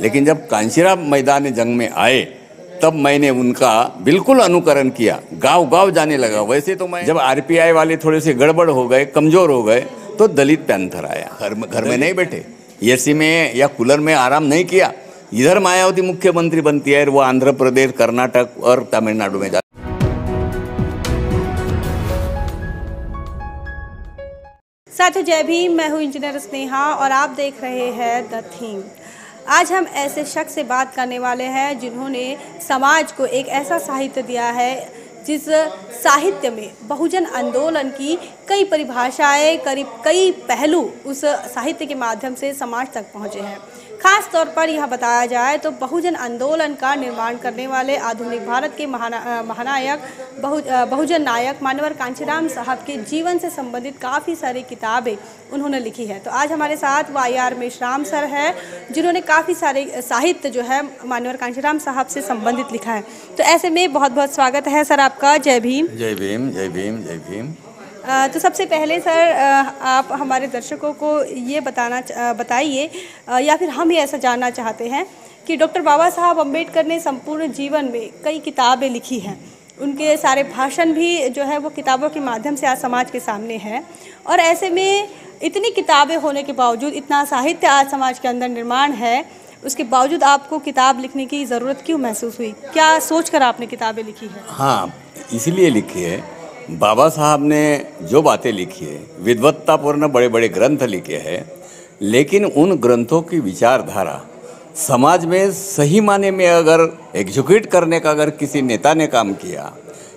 लेकिन जब कांशीराम मैदान जंग में आए तब मैंने उनका बिल्कुल अनुकरण किया। गाँव गाँव जाने लगा। वैसे तो मैं जब आरपीआई वाले थोड़े से गड़बड़ हो गए कमज़ोर हो गए तो दलित पैंथर आया। घर में घर में नहीं बैठे? एसी में या कूलर में आराम नहीं किया। इधर मायावती मुख्यमंत्री बनती है वो आंध्र प्रदेश कर्नाटक और तमिलनाडु में जा साथियों जय भीम मैं हूँ इंजीनियर स्नेहा और आप देख रहे हैं द थीम। आज हम ऐसे शख्स से बात करने वाले हैं जिन्होंने समाज को एक ऐसा साहित्य दिया है, जिस साहित्य में बहुजन आंदोलन की कई परिभाषाएँ, करीब कई पहलू उस साहित्य के माध्यम से समाज तक पहुँचे हैं। खास तौर पर यह बताया जाए तो बहुजन आंदोलन का निर्माण करने वाले आधुनिक भारत के महाना महानायक, बहु बहुजन नायक मानवर कांचीराम साहब के जीवन से संबंधित काफ़ी सारी किताबें उन्होंने लिखी है। तो आज हमारे साथ वाई आर मेशराम सर है, जिन्होंने काफ़ी सारे साहित्य जो है मानवर कांचीराम साहब से संबंधित लिखा है। तो ऐसे में बहुत बहुत स्वागत है सर आपका। जय भीम। जय भीम जय भीम जय भीम। तो सबसे पहले सर आप हमारे दर्शकों को ये बताना बताइए या फिर हम ये ऐसा जानना चाहते हैं कि डॉक्टर बाबा साहब अंबेडकर ने संपूर्ण जीवन में कई किताबें लिखी हैं। उनके सारे भाषण भी जो है वो किताबों के माध्यम से आज समाज के सामने है। और ऐसे में इतनी किताबें होने के बावजूद, इतना साहित्य आज समाज के अंदर निर्माण है, उसके बावजूद आपको किताब लिखने की ज़रूरत क्यों महसूस हुई? क्या सोचकर आपने किताबें लिखी है? हाँ इसलिए लिखी है बाबा साहब ने जो बातें लिखी है, विद्वत्तापूर्ण बड़े बड़े ग्रंथ लिखे हैं, लेकिन उन ग्रंथों की विचारधारा समाज में सही माने में अगर एग्जीक्यूट करने का, अगर किसी नेता ने काम किया,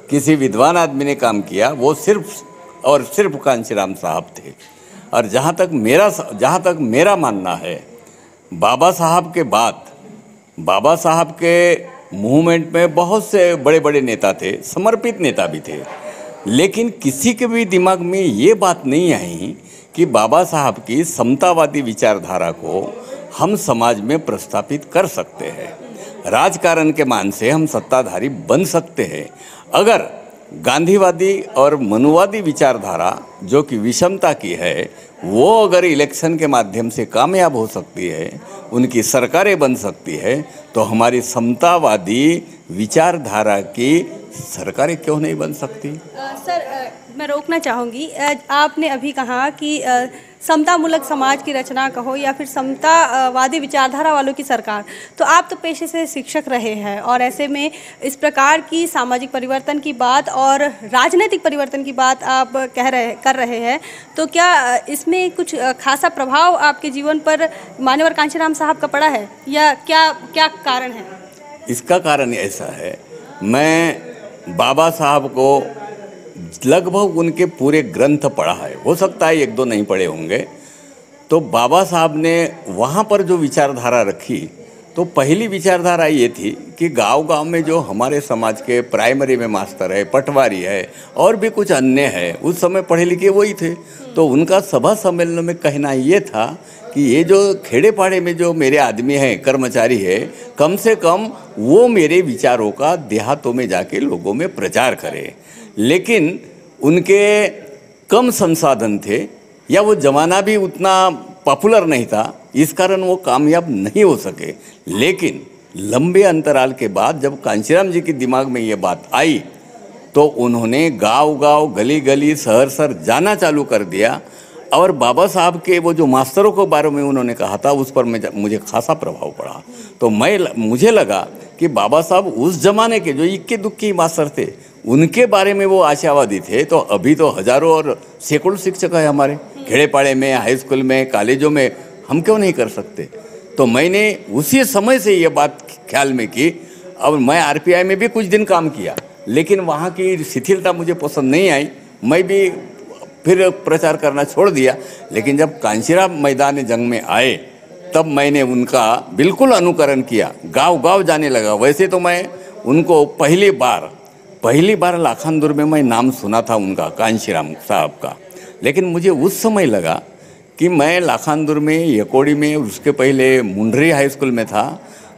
किसी विद्वान आदमी ने काम किया, वो सिर्फ़ और सिर्फ़ कांशीराम साहब थे। और जहाँ तक मेरा जहाँ तक मेरा मानना है, बाबा साहब के बाद, बाबा साहब के मूवमेंट में बहुत से बड़े बड़े नेता थे, समर्पित नेता भी थे। लेकिन किसी के भी दिमाग में ये बात नहीं आई कि बाबा साहब की समतावादी विचारधारा को हम समाज में प्रस्थापित कर सकते हैं। राजकारण के मान से हम सत्ताधारी बन सकते हैं। अगर गांधीवादी और मनुवादी विचारधारा जो कि विषमता की है वो अगर इलेक्शन के माध्यम से कामयाब हो सकती है उनकी सरकारें बन सकती है तो हमारी समतावादी विचारधारा की सरकारें क्यों नहीं बन सकती? आ, सर आ, मैं रोकना चाहूँगी। आपने अभी कहा कि अ, समतामूलक समाज की रचना कहो या फिर समतावादी विचारधारा वालों की सरकार तो आप तो पेशे से शिक्षक रहे हैं और ऐसे में इस प्रकार की सामाजिक परिवर्तन की बात और राजनीतिक परिवर्तन की बात आप कह रहे, कर रहे हैं तो क्या इसमें कुछ खासा प्रभाव आपके जीवन पर मान्यवर कांशीराम साहब का पड़ा है या क्या क्या कारण है? इसका कारण ऐसा है, मैं बाबा साहब को लगभग उनके पूरे ग्रंथ पढ़ा है। हो सकता है एक दो नहीं पढ़े होंगे। तो बाबा साहब ने वहाँ पर जो विचारधारा रखी तो पहली विचारधारा ये थी कि गाँव गाँव में जो हमारे समाज के प्राइमरी में मास्टर है, पटवारी है, और भी कुछ अन्य है, उस समय पढ़े लिखे वही थे। तो उनका सभा सम्मेलन में कहना ये था कि ये जो खेड़े पाड़े में जो मेरे आदमी हैं, कर्मचारी है, कम से कम वो मेरे विचारों का देहातों में जाके लोगों में प्रचार करें। लेकिन उनके कम संसाधन थे, या वो जमाना भी उतना पॉपुलर नहीं था, इस कारण वो कामयाब नहीं हो सके। लेकिन लंबे अंतराल के बाद जब कांशीराम जी के दिमाग में ये बात आई तो उन्होंने गाँव गाँव गली गली शहर शहर जाना चालू कर दिया। और बाबा साहब के वो जो मास्टरों के बारे में उन्होंने कहा था, उस पर मुझे खासा प्रभाव पड़ा। तो मैं मुझे लगा कि बाबा साहब उस जमाने के जो इक्के दुक्के मास्टर थे उनके बारे में वो आशावादी थे तो अभी तो हज़ारों और सैकड़ों शिक्षक है हमारे। खेड़े पाड़े में, हाई स्कूल में, कॉलेजों में, हम क्यों नहीं कर सकते? तो मैंने उसी समय से ये बात ख्याल में की और मैं आरपीआई में भी कुछ दिन काम किया, लेकिन वहाँ की शिथिलता मुझे पसंद नहीं आई। मैं भी फिर प्रचार करना छोड़ दिया, लेकिन जब कांशीराम मैदान जंग में आए, तब मैंने उनका बिल्कुल अनुकरण किया। गाँव गाँव जाने लगा। वैसे तो मैं उनको पहली बार पहली बार लाखानदुर में मैं नाम सुना था उनका, कांशीराम साहब का। लेकिन मुझे उस समय लगा कि मैं लाखानदुर में, यकोड़ी में, उसके पहले मुंडरी हाई स्कूल में था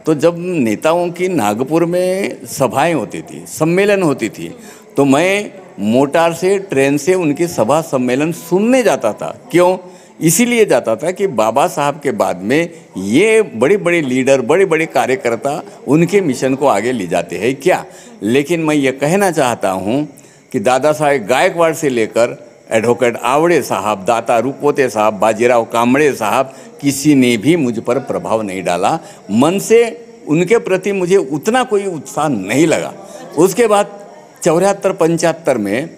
तो जब नेताओं की नागपुर में सभाएँ होती थी, सम्मेलन होती थी तो मैं मोटार से, ट्रेन से उनकी सभा सम्मेलन सुनने जाता था। क्यों? इसीलिए जाता था कि बाबा साहब के बाद में ये बड़े बड़े लीडर, बड़े बड़े कार्यकर्ता उनके मिशन को आगे ले जाते हैं। क्या? लेकिन मैं ये कहना चाहता हूँ कि दादा साहेब गायकवाड़ से लेकर एडवोकेट आवड़े साहब, दाता रूपवते साहब, बाजीराव कामड़े साहब, किसी ने भी मुझ पर प्रभाव नहीं डाला। मन से उनके प्रति मुझे उतना कोई उत्साह नहीं लगा। उसके बाद चौहत्तर पंचहत्तर में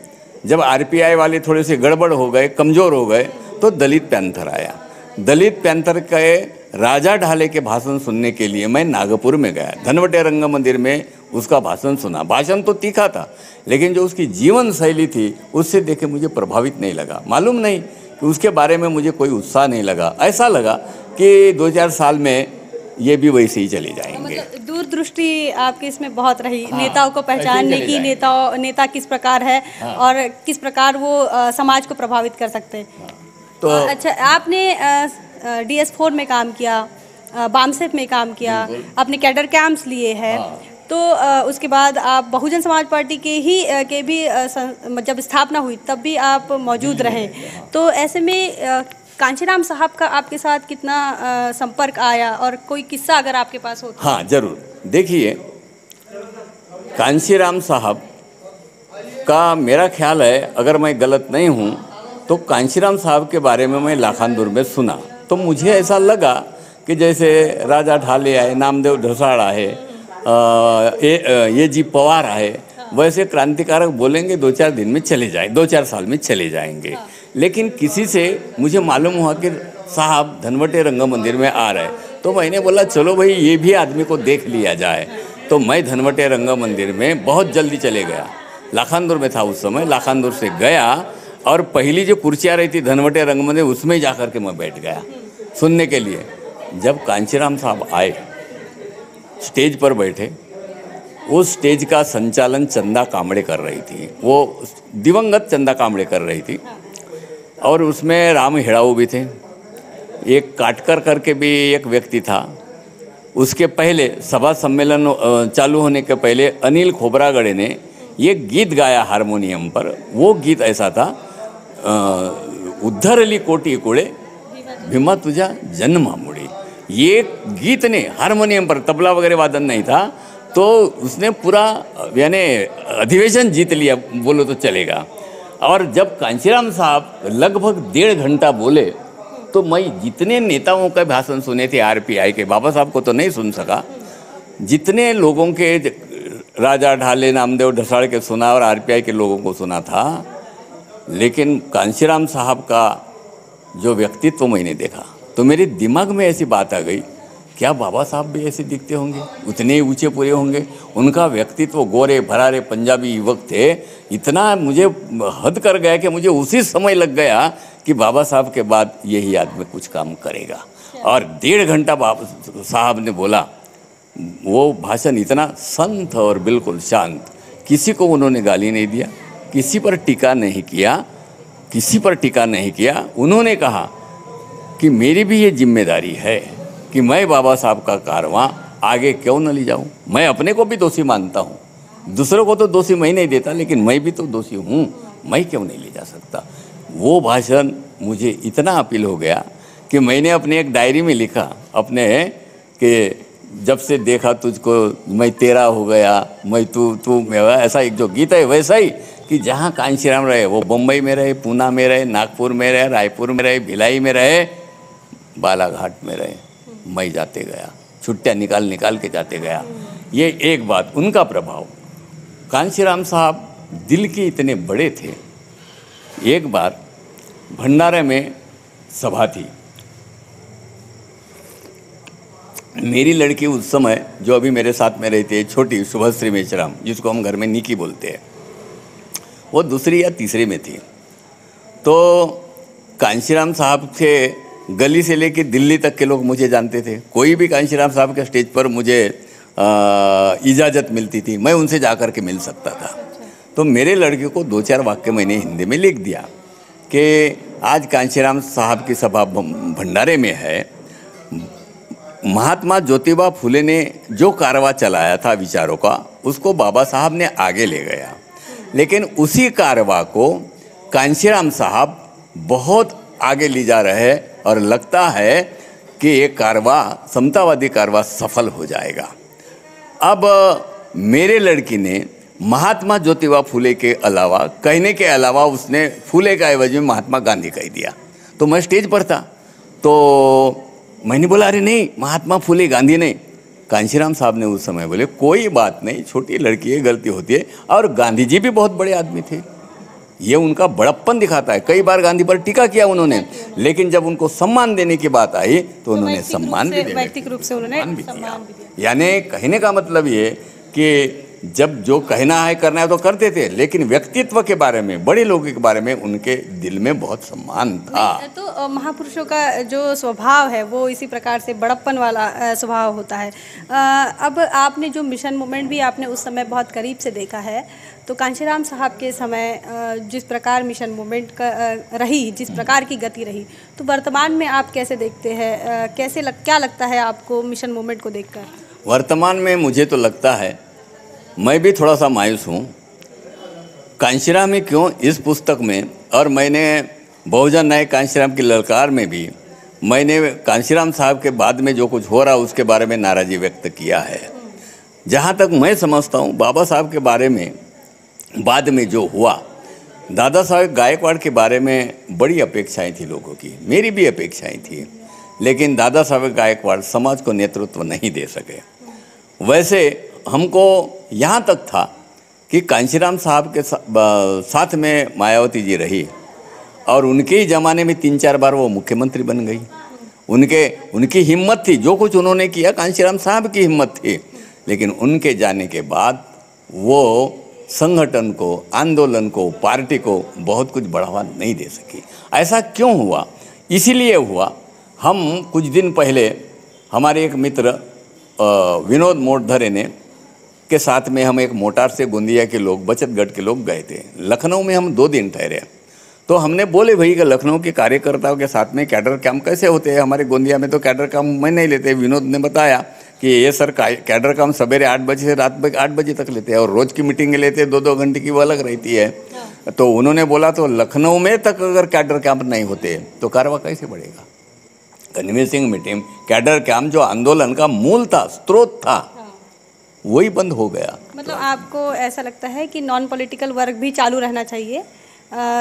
जब आरपीआई वाले थोड़े से गड़बड़ हो गए, कमज़ोर हो गए तो दलित पैंथर आया। दलित पैंथर के राजा ढाले के भाषण सुनने के लिए मैं नागपुर में गया। धनवटे रंग मंदिर में उसका भाषण सुना। भाषण तो तीखा था लेकिन जो उसकी जीवन शैली थी उससे देखे मुझे प्रभावित नहीं लगा। मालूम नहीं कि उसके बारे में मुझे कोई उत्साह नहीं लगा। ऐसा लगा कि दो चार साल में ये भी वैसे ही चले जाएँगे। मतलब दूरदृष्टि आपके इसमें बहुत रही। हाँ, नेताओं को पहचानने की नेताओं नेता किस प्रकार है हाँ। और किस प्रकार वो अ, समाज को प्रभावित कर सकते हैं। तो अच्छा आपने डी एस फोर में काम किया बामसेफ में काम किया। अपने कैडर कैंप्स लिए हैं। हाँ। तो उसके बाद आप बहुजन समाज पार्टी के ही के भी जब स्थापना हुई तब भी आप मौजूद रहे। तो ऐसे में कांचीराम साहब का आपके साथ कितना संपर्क आया और कोई किस्सा अगर आपके पास हो तो? हाँ ज़रूर। देखिए कांशीराम साहब का मेरा ख्याल है अगर मैं गलत नहीं हूँ तो कांशीराम साहब के बारे में मैं लाखानदुर में सुना। तो मुझे ऐसा लगा कि जैसे राजा ढाले आए, नामदेव ढसाड़ है ये ये जी पवार आए वैसे क्रांतिकारक बोलेंगे दो चार दिन में चले जाए, दो चार साल में चले जाएँगे। लेकिन किसी से मुझे मालूम हुआ कि साहब धनवटे रंग मंदिर में आ रहे तो मैंने बोला, चलो भाई, ये भी आदमी को देख लिया जाए। तो मैं धनवटे रंग मंदिर में बहुत जल्दी चले गया। लाखानदुर में था उस समय लाखानदुर से गया। और पहली जो कुर्सियाँ रही थी धनवटे रंग मंदिर उसमें जा कर के मैं बैठ गया सुनने के लिए। जब कांचीराम साहब आए, स्टेज पर बैठे, उस स्टेज का संचालन चंदा कामड़े कर रही थी। वो दिवंगत चंदा कामड़े कर रही थी और उसमें राम हिड़ाऊ भी थे। एक काटकर करके भी एक व्यक्ति था। उसके पहले सभा सम्मेलन चालू होने के पहले अनिल खोबरागड़े ने ये गीत गाया हारमोनियम पर। वो गीत ऐसा था उद्धरली कोटी कुळे भीमा तुझा जन्मामुळे ये गीत ने हारमोनियम पर तबला वगैरह वादन नहीं था तो उसने पूरा यानी अधिवेशन जीत लिया बोलो तो चलेगा और जब कांशीराम साहब लगभग डेढ़ घंटा बोले तो मैं जितने नेताओं का भाषण सुने थे आरपीआई के बाबा साहब को तो नहीं सुन सका जितने लोगों के राजा ढाले नामदेव ढसाड़ के सुना और आरपीआई के लोगों को सुना था लेकिन कांशीराम साहब का जो व्यक्तित्व मैंने देखा तो मेरे दिमाग में ऐसी बात आ गई क्या बाबा साहब भी ऐसे दिखते होंगे? उतने ही ऊँचे पूरे होंगे? उनका व्यक्तित्व गोरे भरारे पंजाबी युवक थे इतना मुझे हद कर गया कि मुझे उसी समय लग गया कि बाबा साहब के बाद यही आदमी कुछ काम करेगा। और डेढ़ घंटा बाबा साहब ने बोला वो भाषण इतना संत और बिल्कुल शांत किसी को उन्होंने गाली नहीं दिया। किसी पर टीका नहीं किया, किसी पर टीका नहीं किया, उन्होंने कहा कि मेरी भी ये ज़िम्मेदारी है कि मैं बाबा साहब का कारवां आगे क्यों न ले जाऊँ। मैं अपने को भी दोषी मानता हूँ। दूसरों को तो दोषी मैं नहीं देता, लेकिन मैं भी तो दोषी हूँ। मैं क्यों नहीं ले जा सकता? वो भाषण मुझे इतना अपील हो गया कि मैंने अपने एक डायरी में लिखा, अपने कि जब से देखा तुझको, मैं तेरा हो गया, मैं तू तू मेरा, ऐसा एक जो गीत है, वैसा ही कि जहाँ कांशीराम रहे, वो बम्बई में रहे, पूना में रहे, नागपुर में रहे, रायपुर में रहे, भिलाई में रहे, बालाघाट में रहे मैं जाते गया, छुट्टियाँ निकाल निकाल के जाते गया। ये एक बात, उनका प्रभाव। कांशीराम साहब दिल के इतने बड़े थे। एक बार भंडारे में सभा थी। मेरी लड़की उस समय, जो अभी मेरे साथ में रहती है, छोटी शुभश्री मेचराम जिसको हम घर में निकी बोलते हैं वो दूसरी या तीसरी में थी। तो कांशीराम साहब के गली से लेके दिल्ली तक के लोग मुझे जानते थे। कोई भी कांशीराम साहब के स्टेज पर मुझे इजाज़त मिलती थी। मैं उनसे जा कर के मिल सकता था। तो मेरे लड़के को दो चार वाक्य मैंने हिंदी में लिख दिया कि आज कांशीराम साहब की सभा भंडारे में है। महात्मा ज्योतिबा फुले ने जो कारवा चलाया था विचारों का, उसको बाबा साहब ने आगे ले गया। लेकिन उसी कारवा को कांशीराम साहब बहुत आगे ले जा रहे हैं और लगता है कि ये कारवा, समतावादी कारवा सफल हो जाएगा। अब, मेरे लड़की ने महात्मा ज्योतिबा फूले के अलावा, कहने के अलावा उसने फूले का एवज में महात्मा गांधी कह दिया। तो मैं स्टेज पर था। तो मैंने बोला, अरे नहीं, महात्मा फूले, गांधी नहीं। कांशीराम साहब ने उस समय बोले कोई बात नहीं छोटी लड़की है गलती होती है। और गांधी जी भी बहुत बड़े आदमी थे। ये उनका बड़प्पन दिखाता है। कई बार गांधी पर टीका किया उन्होंने लेकिन जब उनको सम्मान देने की बात आई तो उन्होंने सम्मान भी से उन्होंने सम्मान भी सम्मान यानी कहने का मतलब ये कि जब जो कहना है करना है तो करते थे लेकिन व्यक्तित्व के बारे में बड़े लोगों के बारे में उनके दिल में बहुत सम्मान था। तो महापुरुषों का जो स्वभाव है वो इसी प्रकार से बड़प्पन वाला स्वभाव होता है। अब आपने जो मिशन मूवमेंट भी आपने उस समय बहुत करीब से देखा है तो कांशीराम साहब के समय जिस प्रकार मिशन मूवमेंट का रही जिस प्रकार की गति रही तो वर्तमान में आप कैसे देखते हैं कैसे लग, क्या लगता है आपको मिशन मूवमेंट को देखकर? वर्तमान में मुझे तो लगता है मैं भी थोड़ा सा मायूस हूँ। कांशीराम में क्यों इस पुस्तक में और मैंने बहुजन नायक कांशीराम की ललकार में भी मैंने कांशीराम साहब के बाद में जो कुछ हो रहा उसके बारे में नाराज़गी व्यक्त किया है। जहाँ तक मैं समझता हूँ, बाबा साहब के बारे में, बाद में जो हुआ, दादा साहब गायकवाड़ के बारे में बड़ी अपेक्षाएँ थी लोगों की, मेरी भी अपेक्षाएँ थी, लेकिन दादा साहब गायकवाड़ समाज को नेतृत्व नहीं दे सके। वैसे हमको यहाँ तक था कि कांशीराम साहब के साथ में मायावती जी रही और उनके ही ज़माने में तीन चार बार वो मुख्यमंत्री बन गई। उनके, उनकी हिम्मत थी, जो कुछ उन्होंने किया, कांशीराम साहब की हिम्मत थी। लेकिन उनके जाने के बाद वो संगठन को, आंदोलन को, पार्टी को बहुत कुछ बढ़ावा नहीं दे सकी। ऐसा क्यों हुआ? इसीलिए हुआ, हम कुछ दिन पहले हमारे एक मित्र विनोद मोटधरे ने के साथ में हम एक मोटार से गोंदिया के लोग बचत गट के लोग गए थे। लखनऊ में हम दो दिन ठहरे। तो हमने बोले भाई कि लखनऊ के कार्यकर्ताओं के साथ में कैडर कैंप कैसे होते हैं? हमारे गोंदिया में तो कैडर कैंप मैं नहीं लेते। विनोद ने बताया कि ये सर कैडर कैंप सवेरे आठ बजे से रात बजे आठ बजे तक लेते हैं और रोज़ की मीटिंग लेते हैं दो दो घंटे की वो अलग रहती है। तो उन्होंने बोला तो लखनऊ में तक अगर कैडर कैंप नहीं होते तो कारवा कैसे बढ़ेगा? कन्विंसिंग मीटिंग कैडर कैंप जो आंदोलन का मूल था स्रोत था वही बंद हो गया। मतलब आपको ऐसा लगता है कि नॉन पॉलिटिकल वर्क भी चालू रहना चाहिए?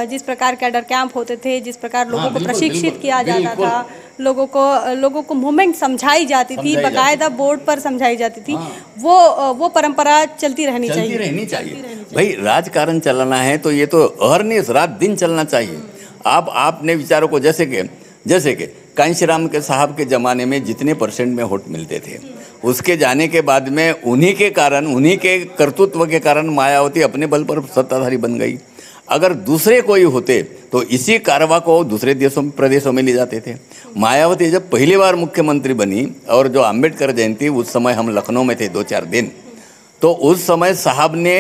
जिस प्रकार कैडर कैंप होते थे जिस प्रकार लोगों को हाँ, बिल्कुल, प्रशिक्षित किया जाता था लोगों को लोगों को मूवमेंट समझाई जाती थी बकायदा बोर्ड पर समझाई जाती थी। वो वो परंपरा चलती रहनी चलती चाहिए। रहनी चाहिए। भाई राजकारण चलाना है तो ये तो अहरनिश रात दिन चलना चाहिए। आप आपने विचारों को जैसे कि जैसे कि कांशीराम के साहब के ज़माने में जितने परसेंट में वोट मिलते थे उसके जाने के बाद में उन्हीं के कारण, उन्हीं के कर्तृत्व के कारण मायावती अपने बल पर सत्ताधारी बन गई। अगर दूसरे कोई होते तो इसी कारवा को दूसरे देशों, प्रदेशों में ले जाते थे। मायावती जब पहली बार मुख्यमंत्री बनी और जो अंबेडकर जयंती, उस समय हम लखनऊ में थे दो चार दिन तो उस समय साहब ने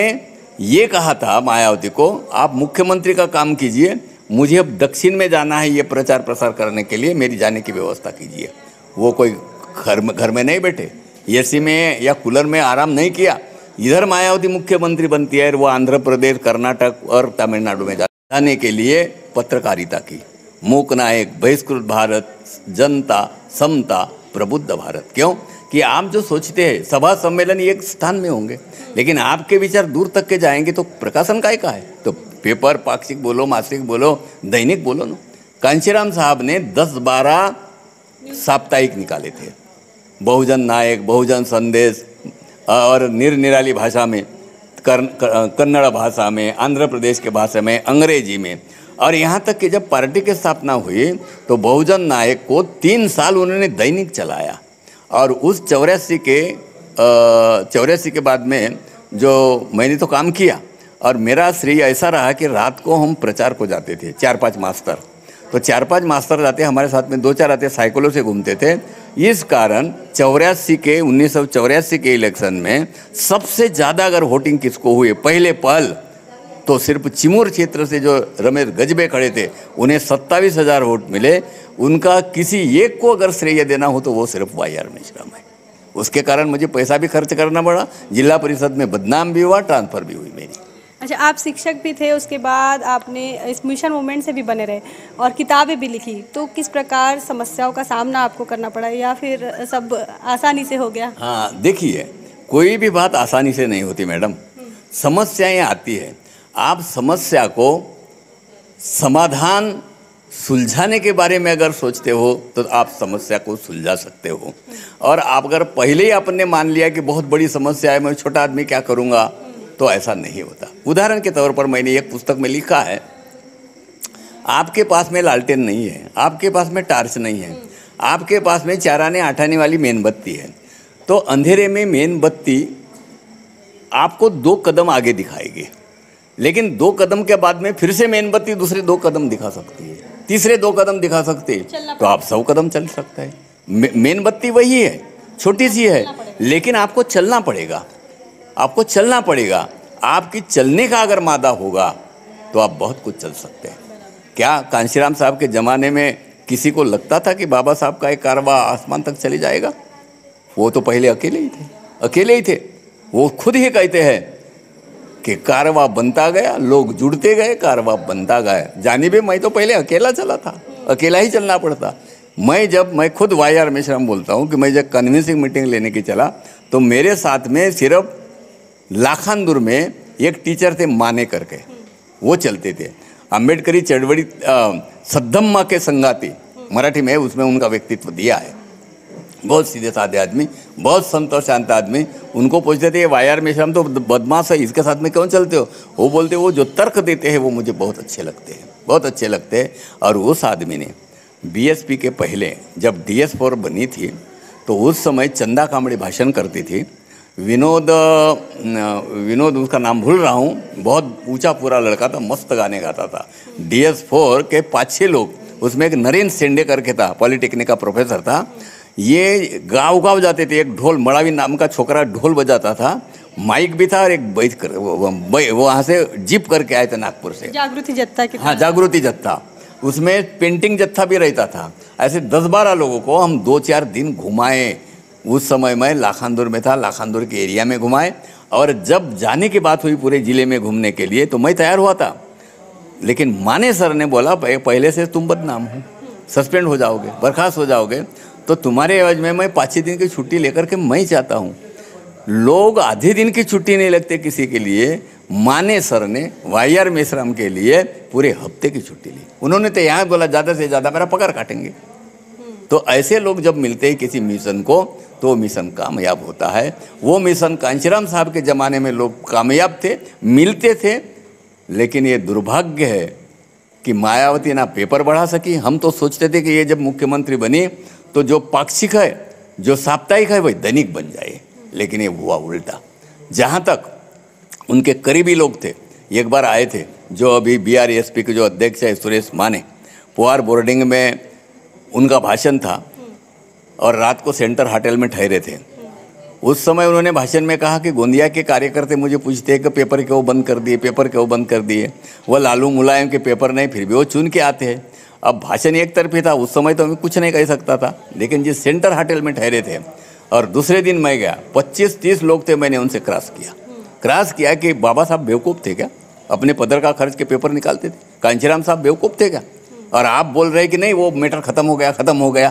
ये कहा था मायावती को, आप मुख्यमंत्री का काम कीजिए, मुझे अब दक्षिण में जाना है ये प्रचार प्रसार करने के लिए, मेरी जाने की व्यवस्था कीजिए। वो कोई घर में घर में नहीं बैठे। एसी में या कूलर में आराम नहीं किया। इधर मायावती मुख्यमंत्री बनती है वो आंध्र प्रदेश, कर्नाटक और तमिलनाडु में जाने के लिए पत्रकारिता की। मूक नायक, बहिष्कृत भारत, जनता, समता, प्रबुद्ध भारत। क्यों? कि आप जो सोचते हैं, सभा सम्मेलन एक स्थान में होंगे, लेकिन आपके विचार दूर तक के जाएँगे तो प्रकाशन काय का है? तो पेपर, पाक्षिक बोलो, मासिक बोलो, दैनिक बोलो ना। कांशीराम साहब ने दस बारह साप्ताहिक निकाले थे। बहुजन नायक, बहुजन संदेश, और निरनिराली भाषा में कन्नड़ भाषा में, आंध्र प्रदेश के भाषा में, अंग्रेज़ी में। और यहाँ तक कि जब पार्टी की स्थापना हुई तो बहुजन नायक को तीन साल उन्होंने दैनिक चलाया। और उस चौरासी के चौरासी के बाद में जो मैंने तो काम किया, और मेरा श्रेय ऐसा रहा कि रात को हम प्रचार को जाते थे, चार पाँच मास्टर। तो चार पाँच मास्टर जाते हमारे साथ में दो चार आते, साइकिलों से घूमते थे इस कारण चौरासी के, उन्नीस सौ चौरासी के इलेक्शन में सबसे ज़्यादा अगर वोटिंग किसको हुई पहले पल तो सिर्फ़ चिमूर क्षेत्र से जो रमेश गजबे खड़े थे, उन्हें सत्तावीस हज़ार वोट मिले। उनका किसी एक को अगर श्रेय देना हो तो वो सिर्फ़ वाई आर मेश्राम है उसके कारण मुझे पैसा भी खर्च करना पड़ा, जिला परिषद में बदनाम भी हुआ ट्रांसफ़र भी हुई। अच्छा आप शिक्षक भी थे, उसके बाद आपने इस मिशन मूवमेंट से भी बने रहे और किताबें भी लिखी तो किस प्रकार समस्याओं का सामना आपको करना पड़ा या फिर सब आसानी से हो गया? हाँ देखिए, कोई भी बात आसानी से नहीं होती मैडम। समस्याएँ आती है। आप समस्या को समाधान सुलझाने के बारे में अगर सोचते हो तो आप समस्या को सुलझा सकते हो। और आप अगर पहले ही आपने मान लिया कि बहुत बड़ी समस्या है, मैं छोटा आदमी क्या करूँगा? तो ऐसा नहीं होता। उदाहरण के तौर पर मैंने एक पुस्तक में लिखा है आपके पास में लालटेन नहीं है आपके पास में टार्च नहीं है आपके पास में चाराने आठाने वाली मेनबत्ती है। तो अंधेरे में मेनबत्ती आपको दो कदम आगे दिखाएगी लेकिन दो कदम के बाद में फिर से मेनबत्ती दूसरे दो कदम दिखा सकती है तीसरे दो कदम दिखा सकती है। तो आप सौ कदम चल सकते हैं। मेनबत्ती वही है छोटी सी है लेकिन आपको चलना पड़ेगा। आपको चलना पड़ेगा। आपकी चलने का अगर मादा होगा तो आप बहुत कुछ चल सकते हैं। क्या कांशीराम साहब के ज़माने में किसी को लगता था कि बाबा साहब का एक कारवा आसमान तक चले जाएगा? वो तो पहले अकेले ही थे। अकेले ही थे। वो खुद ही कहते हैं कि कारवा बनता गया, लोग जुड़ते गए, कारवा बनता गया। जाने भी मैं तो पहले अकेला चला था। अकेला ही चलना पड़ता। मैं जब, मैं खुद वाई आर मिश्रम बोलता हूँ कि मैं जब कन्विंसिंग मीटिंग लेने की चला तो मेरे साथ में सिर्फ़ लाखानदुर में एक टीचर थे माने करके, वो चलते थे। अम्बेडकरी चड़वड़ी सद्धम्मा के संगाती, मराठी में उसमें उनका व्यक्तित्व दिया है। बहुत सीधे साधे आदमी, बहुत संतोष शांत आदमी, उनको पूछते थे वाई आर मेश्राम तो बदमाश है, इसके साथ में क्यों चलते हो? वो बोलते, वो जो तर्क देते हैं, वो मुझे बहुत अच्छे लगते हैं, बहुत अच्छे लगते हैं। और उस आदमी ने, बीएसपी के पहले, जब डी फोर बनी थी तो उस समय चंदा कामड़ी भाषण करती थी विनोद विनोद उसका नाम भूल रहा हूँ। बहुत ऊँचा पूरा लड़का था मस्त गाने गाता था। डी एस फोर के पाँच छः लोग उसमें एक नरेंद्र सेंडे करके था पॉलिटेक्निक का प्रोफेसर था। ये गाँव गाँव जाते थे एक ढोल मड़ावी नाम का छोकरा ढोल बजाता था। माइक भी था और एक बैठ कर वहाँ से जीप करके आए थे नागपुर से। जागृति जत्था की हाँ जागृति जत्था। उसमें पेंटिंग जत्था भी रहता था। ऐसे दस बारह लोगों को हम दो चार दिन घुमाए। उस समय मैं लाखानदुर में था लाखानदुर के एरिया में घुमाए। और जब जाने की बात हुई पूरे ज़िले में घूमने के लिए तो मैं तैयार हुआ था। लेकिन माने सर ने बोला पहले से तुम बदनाम हो। सस्पेंड हो जाओगे, बर्खास्त हो जाओगे। तो तुम्हारे एवज में मैं पाँच दिन की छुट्टी लेकर के मैं चाहता हूँ। लोग आधे दिन की छुट्टी नहीं लगते किसी के लिए। माने सर ने वाई आर मेश्राम के लिए पूरे हफ़्ते की छुट्टी ली। उन्होंने तो यहाँ बोला, ज़्यादा से ज़्यादा मेरा पगार काटेंगे। तो ऐसे लोग जब मिलते हैं किसी मिशन को तो मिशन कामयाब होता है। वो मिशन कांचीराम साहब के ज़माने में लोग कामयाब थे, मिलते थे, लेकिन ये दुर्भाग्य है कि मायावती ना पेपर बढ़ा सकी। हम तो सोचते थे कि ये जब मुख्यमंत्री बनी तो जो पाक्षिक है, जो साप्ताहिक है, वही दैनिक बन जाए। लेकिन ये हुआ उल्टा। जहाँ तक उनके करीबी लोग थे, एक बार आए थे, जो अभी बी आर एस पी के जो अध्यक्ष है, सुरेश माने, पुआर बोर्डिंग में उनका भाषण था और रात को सेंटर होटल में ठहरे थे। उस समय उन्होंने भाषण में कहा कि गोंदिया के कार्यकर्ता मुझे पूछते हैं कि पेपर क्यों बंद कर दिए, पेपर क्यों बंद कर दिए? वो लालू मुलायम के पेपर नहीं, फिर भी वो चुन के आते हैं। अब भाषण एक तरफी था, उस समय तो हमें कुछ नहीं कह सकता था, लेकिन जिस सेंटर होटल में ठहरे थे और दूसरे दिन मैं गया पच्चीस तीस लोग थे, मैंने उनसे क्रॉस किया। क्रॉस किया कि बाबा साहब बेवकूफ़ थे क्या? अपने पदर का खर्च के पेपर निकालते थे? कांचीराम साहब बेवकूफ़ थे क्या? और आप बोल रहे कि नहीं, वो मैटर ख़त्म हो गया, ख़त्म हो गया।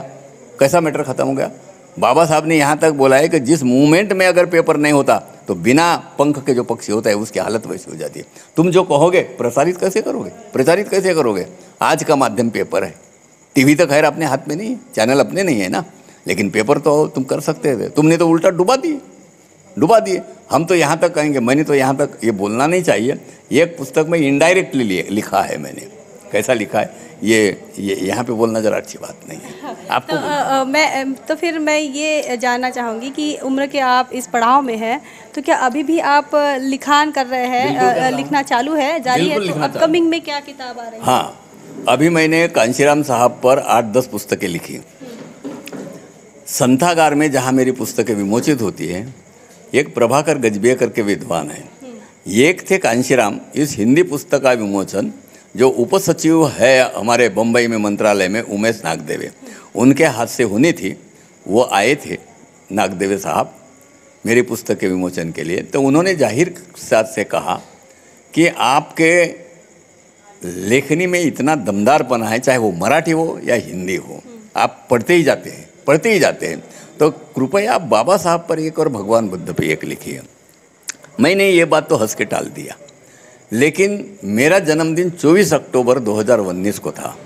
कैसा मैटर ख़त्म हो गया? बाबा साहब ने यहाँ तक बोला है कि जिस मूवमेंट में अगर पेपर नहीं होता तो बिना पंख के जो पक्षी होता है, उसकी हालत वैसी हो जाती है। तुम जो कहोगे, प्रसारित कैसे करोगे? प्रचारित कैसे करोगे? आज का माध्यम पेपर है। टीवी तो खैर अपने हाथ में नहीं है चैनल अपने नहीं है ना। लेकिन पेपर तो तुम कर सकते थे। तुमने तो उल्टा डुबा दिए। डुबा दिए। हम तो यहाँ तक कहेंगे, मैंने तो यहाँ तक ये बोलना नहीं चाहिए। एक पुस्तक में इनडायरेक्टली लिखा है मैंने। कैसा लिखा है ये ये यहाँ पे बोलना जरा अच्छी बात नहीं है। आपको तो, आ, मैं तो फिर मैं ये जानना चाहूँगी कि उम्र के आप इस पड़ाव में हैं तो क्या अभी भी आप लिखान कर रहे हैं लिखना चालू है जारी है तो अपकमिंग में क्या किताब आ रही है? हाँ अभी मैंने कांशीराम साहब पर आठ दस पुस्तकें लिखी। संथागार में जहाँ मेरी पुस्तकें विमोचित होती है एक प्रभाकर गजबिया करके विद्वान है। एक थे कांशीराम इस हिंदी पुस्तक का विमोचन जो उपसचिव है हमारे बम्बई में मंत्रालय में, उमेश नागदेवे। उनके हाथ से होनी थी, वो आए थे नागदेवे साहब मेरी पुस्तक के विमोचन के लिए। तो उन्होंने ज़ाहिर साथ से कहा कि आपके लेखनी में इतना दमदारपना है, चाहे वो मराठी हो या हिंदी हो, आप पढ़ते ही जाते हैं, पढ़ते ही जाते हैं। तो कृपया आप बाबा साहब पर एक और भगवान बुद्ध पर एक लिखिए। मैंने ये बात तो हंस के टाल दिया। लेकिन मेरा जन्मदिन 24 अक्टूबर 2019 को था।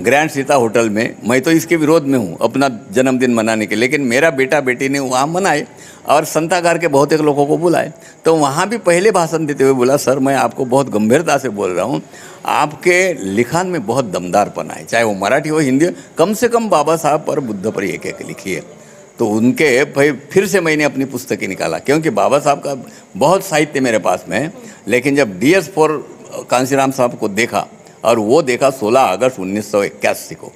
ग्रैंड सीता होटल में, मैं तो इसके विरोध में हूँ अपना जन्मदिन मनाने के, लेकिन मेरा बेटा बेटी ने वहाँ मनाए और संतागार के बहुत एक लोगों को बुलाए। तो वहाँ भी पहले भाषण देते हुए बोला, सर, मैं आपको बहुत गंभीरता से बोल रहा हूँ। आपके लिखान में बहुत दमदारपना है चाहे वो मराठी हो, हिंदी हो, कम से कम बाबा साहब पर बुद्ध पर एक एक लिखिए। तो उनके भाई फिर से मैंने अपनी पुस्तकें निकाला क्योंकि बाबा साहब का बहुत साहित्य मेरे पास में है लेकिन जब डी एस फोर कांसीराम साहब को देखा और वो देखा 16 अगस्त उन्नीस सौ इक्यासी को।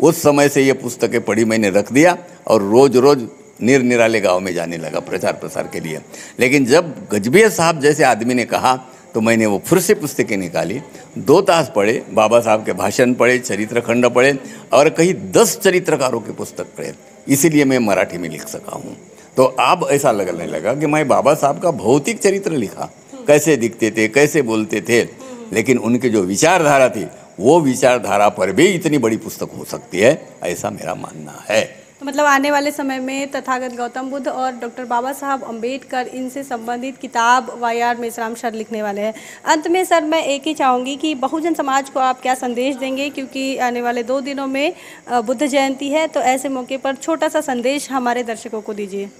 उस समय से ये पुस्तकें पढ़ी मैंने रख दिया और रोज रोज निर निराले गाँव में जाने लगा प्रचार प्रसार के लिए। लेकिन जब गजबीर साहब जैसे आदमी ने कहा तो मैंने वो फिर से पुस्तकें निकाली। दो तास पढ़े बाबा साहब के भाषण पढ़े चरित्र खंड पढ़े और कहीं दस चरित्रकारों की पुस्तक पढ़े। इसीलिए मैं मराठी में लिख सका हूँ। तो अब ऐसा लगने लगा कि मैं बाबा साहब का भौतिक चरित्र लिखा। कैसे दिखते थे, कैसे बोलते थे? लेकिन उनकी जो विचारधारा थी, वो विचारधारा पर भी इतनी बड़ी पुस्तक हो सकती है, ऐसा मेरा मानना है। तो मतलब आने वाले समय में तथागत गौतम बुद्ध और डॉक्टर बाबा साहब अंबेडकर इनसे संबंधित किताब वाई आर मेसराम सर लिखने वाले हैं। अंत में सर, मैं एक ही चाहूँगी कि बहुजन समाज को आप क्या संदेश देंगे? क्योंकि आने वाले दो दिनों में बुद्ध जयंती है तो ऐसे मौके पर छोटा सा संदेश हमारे दर्शकों को दीजिए।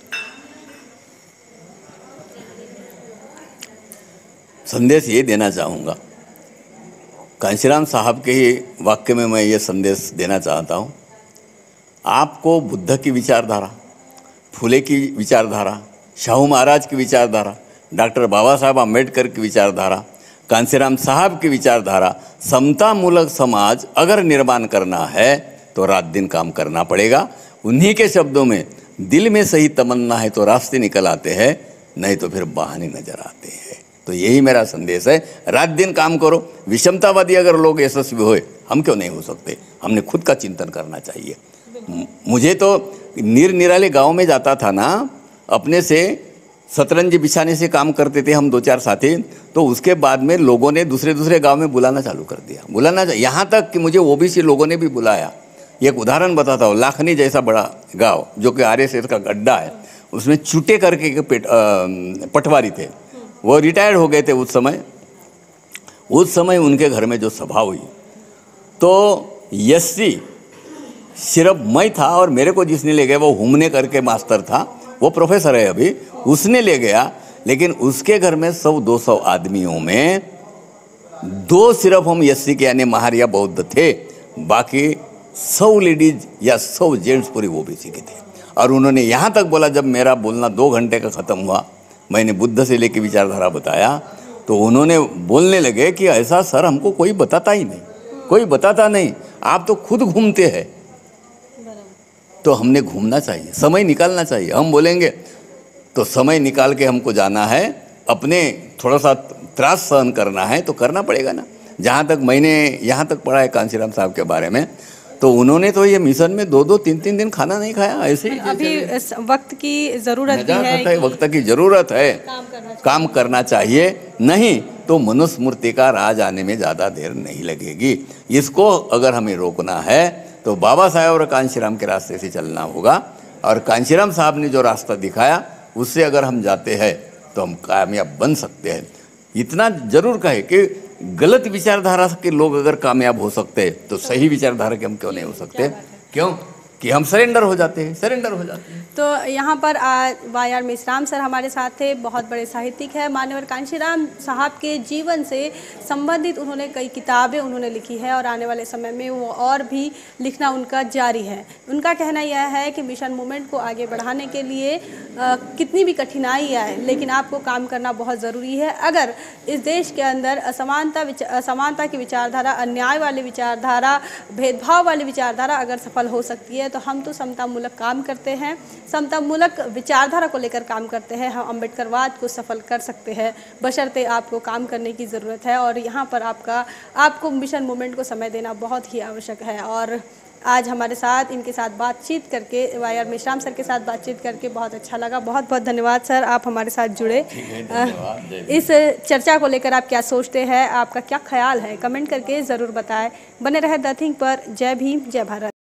संदेश ये देना चाहूँगा। कांशीराम साहब के ही वाक्य में मैं ये संदेश देना चाहता हूँ। आपको बुद्ध की विचारधारा, फुले की विचारधारा, शाहू महाराज की विचारधारा, डॉक्टर बाबा साहब अंबेडकर की विचारधारा, कांसीराम साहब की विचारधारा, समतामूलक समाज अगर निर्माण करना है तो रात दिन काम करना पड़ेगा। उन्हीं के शब्दों में, दिल में सही तमन्ना है तो रास्ते निकल आते हैं, नहीं तो फिर बहाने नज़र आते हैं। तो यही मेरा संदेश है, रात दिन काम करो। विषमतावादी अगर लोग यशस्वी हुए, हम क्यों नहीं हो सकते? हमने खुद का चिंतन करना चाहिए। मुझे तो निर निराले गाँव में जाता था ना, अपने से शतरंज बिछाने से काम करते थे हम दो चार साथी तो उसके बाद में लोगों ने दूसरे दूसरे गाँव में बुलाना चालू कर दिया। बुलाना यहाँ तक कि मुझे ओबीसी लोगों ने भी बुलाया। एक उदाहरण बताता हूँ, लाखनी जैसा बड़ा गाँव, जो कि आर का गड्ढा है, उसमें चुटे करके पेट पटवारी थे। वो रिटायर्ड हो गए थे उस समय। उस समय उनके घर में जो सभा हुई तो यस्सी सिर्फ़ मैं था और मेरे को जिसने ले गया, वो हुमने करके मास्टर था, वो प्रोफेसर है अभी, उसने ले गया। लेकिन उसके घर में सौ दो सौ आदमियों में दो सिर्फ़ हम एस के यानी महारिया बौद्ध थे, बाकी सौ लेडीज़ या सौ जेंट्स पूरी वो भी के थे। और उन्होंने यहाँ तक बोला, जब मेरा बोलना दो घंटे का ख़त्म हुआ, मैंने बुद्ध से लेके विचारधारा बताया तो उन्होंने बोलने लगे कि ऐसा सर हमको कोई बताता ही नहीं, कोई बताता नहीं। आप तो खुद घूमते हैं। तो हमने घूमना चाहिए समय निकालना चाहिए। हम बोलेंगे तो समय निकाल के हमको जाना है अपने थोड़ा सा त्रास सहन करना है तो करना पड़ेगा ना। जहाँ तक मैंने यहाँ तक पढ़ा है कांशीराम साहब के बारे में तो उन्होंने तो ये मिशन में दो दो तीन तीन दिन खाना नहीं खाया ऐसे ही अभी वक्त की ज़रूरत है, है वक्त की ज़रूरत है। काम करना, काम करना चाहिए नहीं तो मनुस्मृति का राज आने में ज़्यादा देर नहीं लगेगी। इसको अगर हमें रोकना है तो बाबा साहेब और कांशीराम के रास्ते से चलना होगा। और कांशीराम साहब ने जो रास्ता दिखाया उससे अगर हम जाते हैं तो हम कामयाब बन सकते हैं। इतना ज़रूर कहे कि गलत विचारधारा के लोग अगर कामयाब हो सकते हैं तो सही विचारधारा के हम क्यों नहीं हो सकते? क्यों कि हम सरेंडर हो जाते हैं सरेंडर हो जाते हैं। तो यहाँ पर वाई आर मिश्राम सर हमारे साथ थे बहुत बड़े साहित्यिक है। मान्यवर कांशीराम साहब के जीवन से संबंधित उन्होंने कई किताबें उन्होंने लिखी है और आने वाले समय में वो और भी लिखना उनका जारी है। उनका कहना यह है कि मिशन मूवमेंट को आगे बढ़ाने के लिए आ, कितनी भी कठिनाई आए लेकिन आपको काम करना बहुत ज़रूरी है। अगर इस देश के अंदर असमानता असमानता की विचारधारा अन्याय वाली विचारधारा भेदभाव वाली विचारधारा अगर सफल हो सकती है तो हम तो समतामूलक काम करते हैं समतामूलक विचारधारा को लेकर काम करते हैं हम अम्बेडकरवाद को सफल कर सकते हैं बशर्ते आपको काम करने की ज़रूरत है और यहाँ पर आपका आपको मिशन मूवमेंट को समय देना बहुत ही आवश्यक है और आज हमारे साथ इनके साथ बातचीत करके वाई आर मिश्राम सर के साथ बातचीत करके बहुत अच्छा लगा। बहुत बहुत धन्यवाद सर आप हमारे साथ जुड़े। इस चर्चा को लेकर आप क्या सोचते हैं आपका क्या ख्याल है कमेंट करके ज़रूर बताएँ। बने रहे द थिंग पर जय भीम जय भारत।